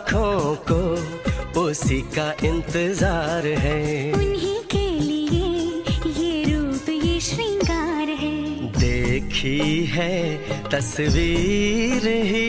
आँखों को उसी का इंतज़ार है। उन्हीं के लिए ये रूप ये श्रृंगार है। देखी है तस्वीर ही